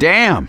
Damn.